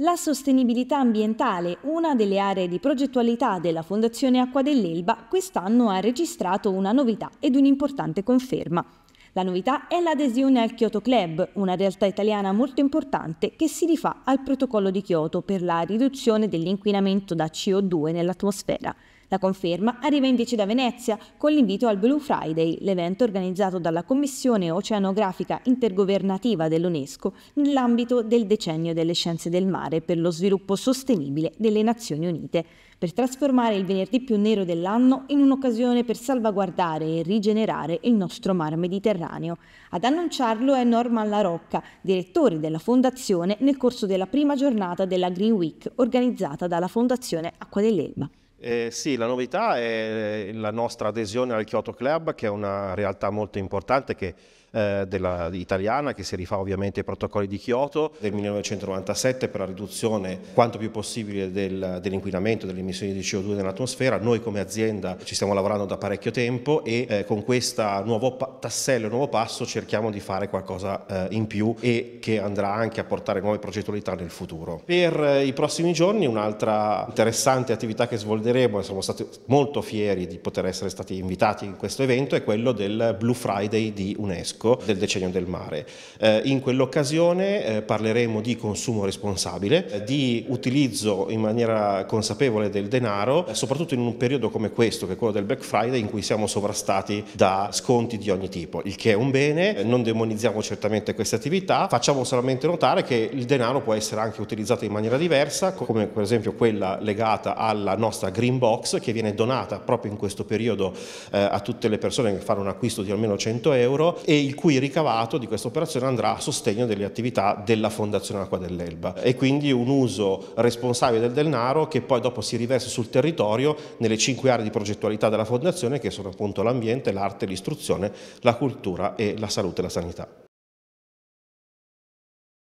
La sostenibilità ambientale, una delle aree di progettualità della Fondazione Acqua dell'Elba, quest'anno ha registrato una novità ed un'importante conferma. La novità è l'adesione al Kyoto Club, una realtà italiana molto importante che si rifà al protocollo di Kyoto per la riduzione dell'inquinamento da CO2 nell'atmosfera. La conferma arriva invece da Venezia con l'invito al Blue Friday, l'evento organizzato dalla Commissione Oceanografica Intergovernativa dell'UNESCO nell'ambito del decennio delle scienze del mare per lo sviluppo sostenibile delle Nazioni Unite, per trasformare il venerdì più nero dell'anno in un'occasione per salvaguardare e rigenerare il nostro mar Mediterraneo. Ad annunciarlo è Norman La Rocca, direttore della Fondazione nel corso della prima giornata della Green Week organizzata dalla Fondazione Acqua dell'Elba. Eh, sì, la novità è la nostra adesione al Kyoto Club, che è una realtà molto importante che eh, della, italiana che si rifà ovviamente ai protocolli di Kyoto del 1997 per la riduzione quanto più possibile del, dell'inquinamento delle emissioni di CO2 nell'atmosfera. Noi come azienda ci stiamo lavorando da parecchio tempo e eh, con questo nuovo tassello, nuovo passo cerchiamo di fare qualcosa eh, in più e che andrà anche a portare nuove progettualità nel futuro. Per eh, i prossimi giorni un'altra interessante attività che svolgeremo e siamo stati molto fieri di poter essere stati invitati in questo evento è quello del Blue Friday di UNESCO UNESCO del decennio del mare. Eh, in quell'occasione eh, parleremo di consumo responsabile, eh, di utilizzo in maniera consapevole del denaro, soprattutto in un periodo come questo, che è quello del Black Friday, in cui siamo sovrastati da sconti di ogni tipo, il che è un bene, non demonizziamo certamente queste attività, facciamo solamente notare che il denaro può essere anche utilizzato in maniera diversa, come per esempio quella legata alla nostra Green Box, che viene donata proprio in questo periodo a tutte le persone che fanno un acquisto di almeno 100 euro e il cui ricavato di questa operazione andrà a sostegno delle attività della Fondazione Acqua dell'Elba e quindi un uso responsabile del denaro che poi dopo si riversa sul territorio nelle cinque aree di progettualità della Fondazione che sono appunto l'ambiente, l'arte, l'istruzione, la cultura e la salute e la sanità.